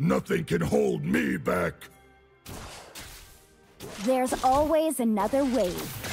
Nothing can hold me back. There's always another wave.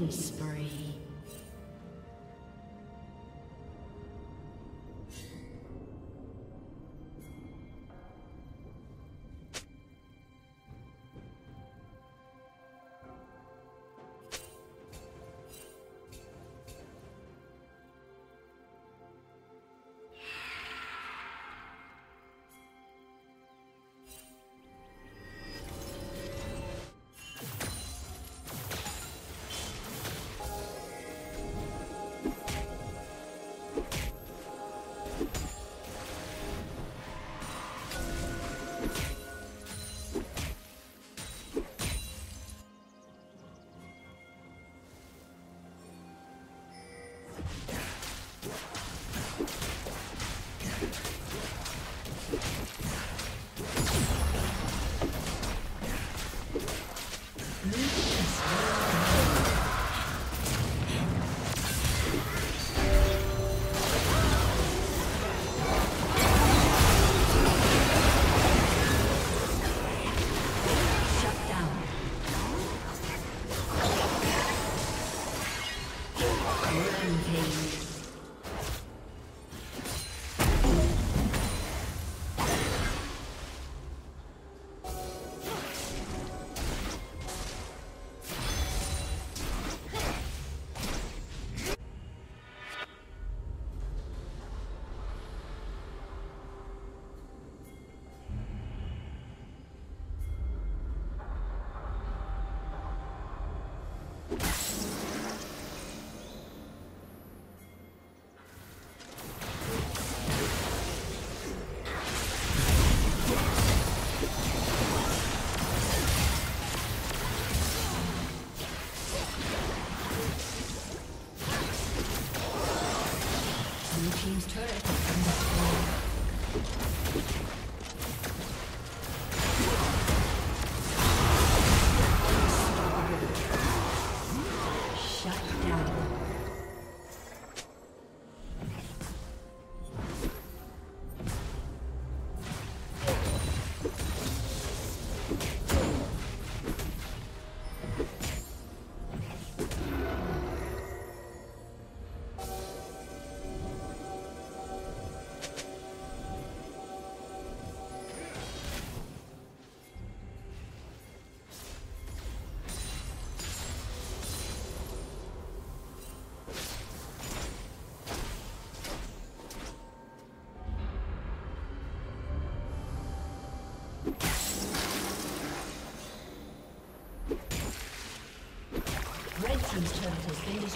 Killing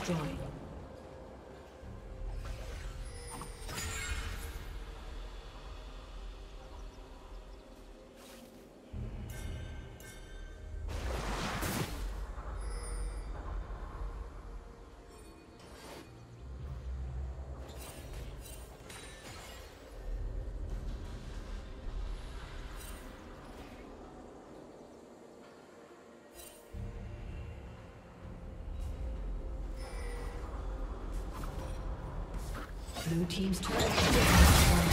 destroyed. Blue Team's turret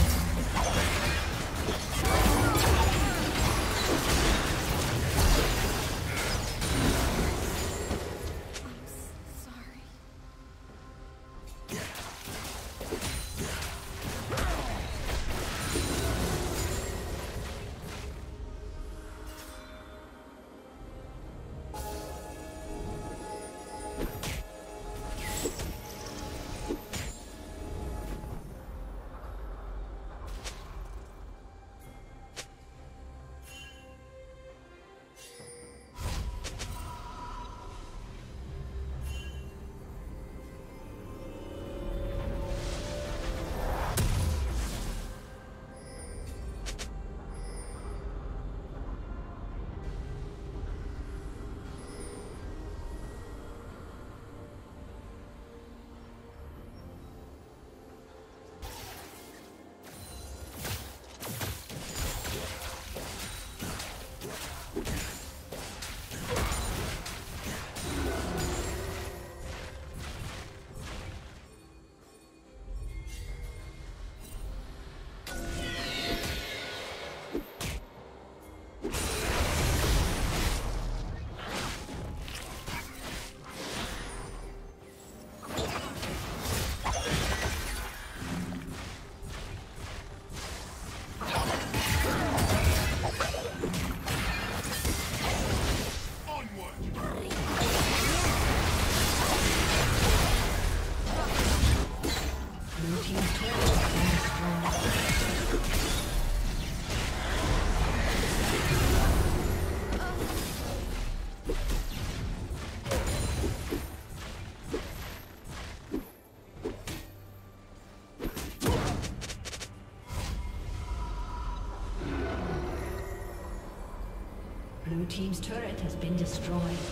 been destroyed.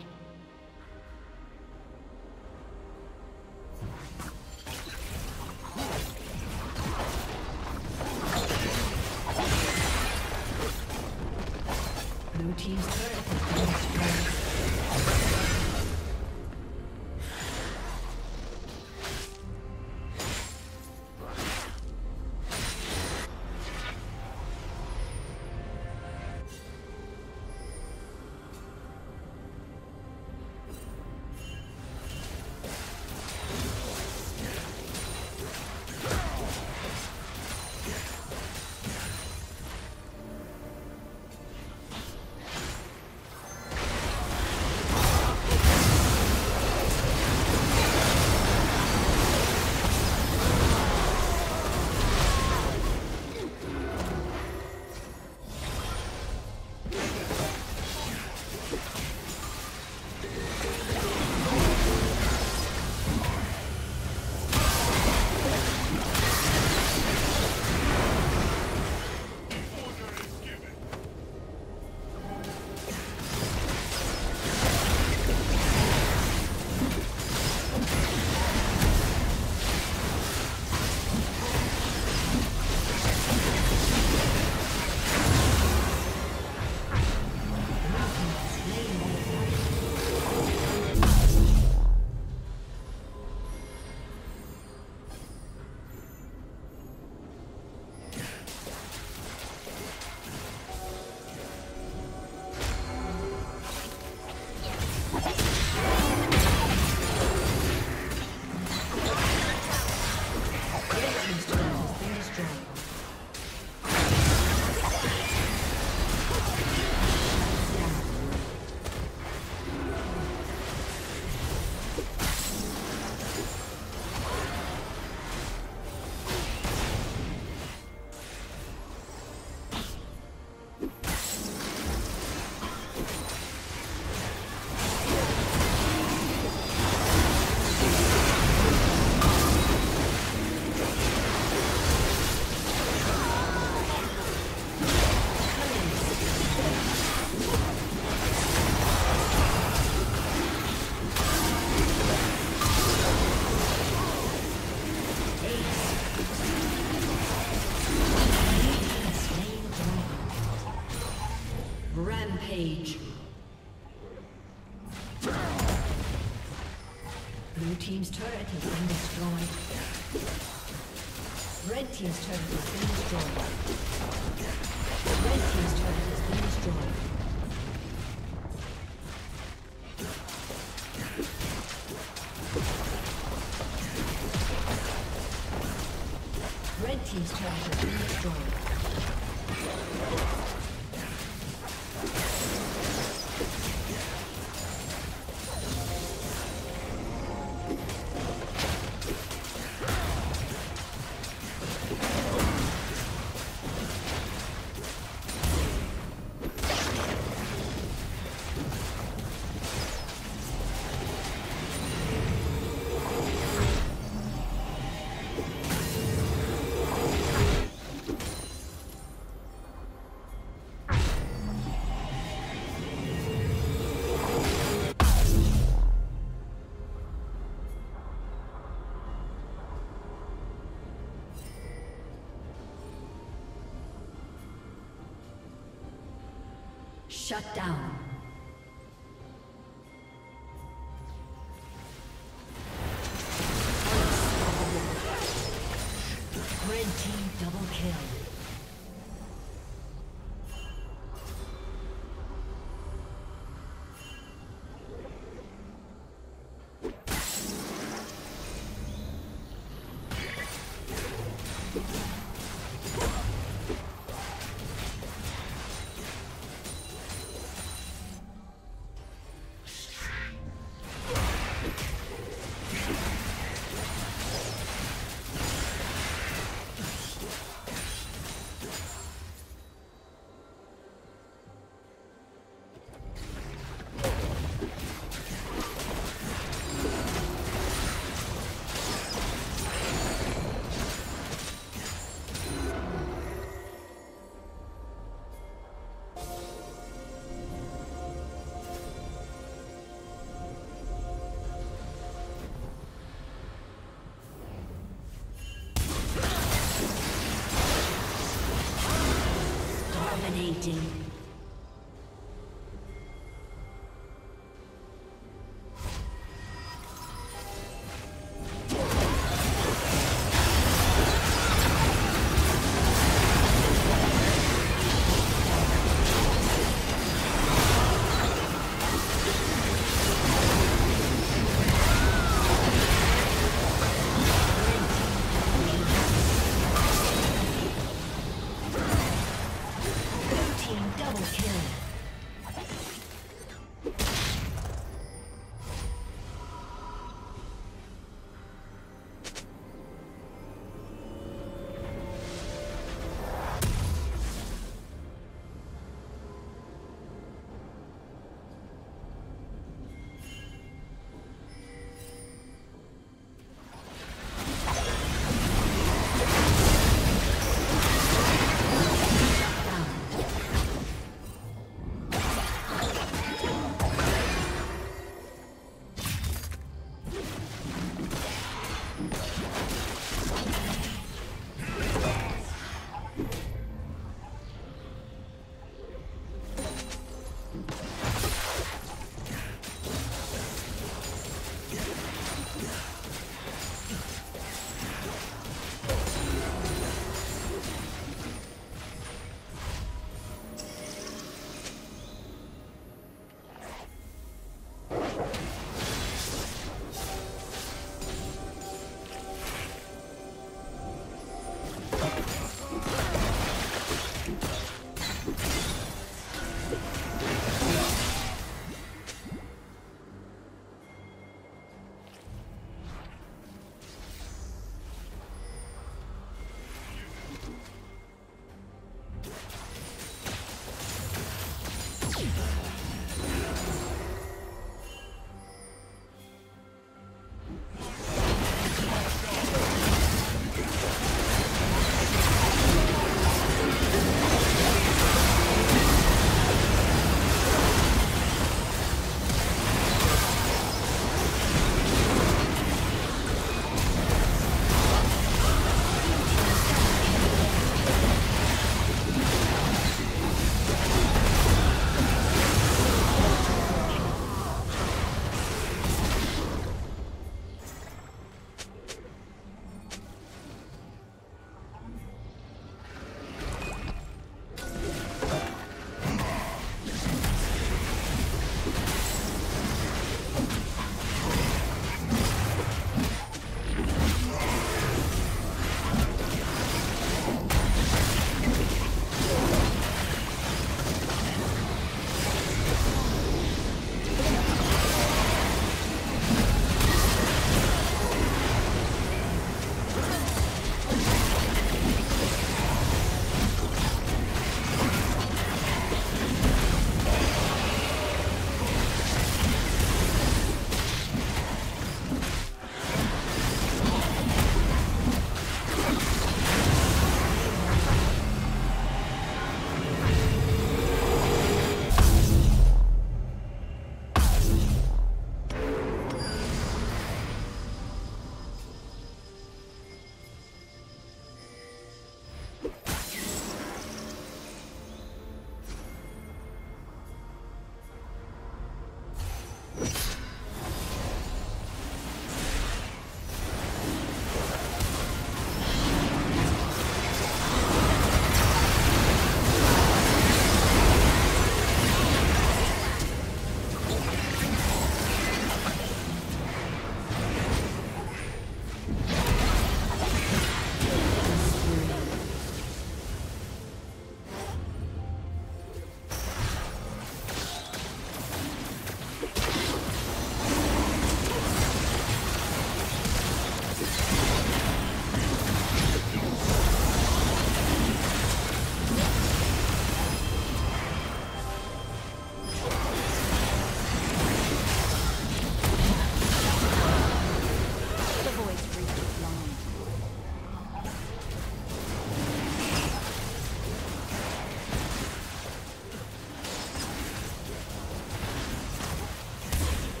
Shut down. Dominating.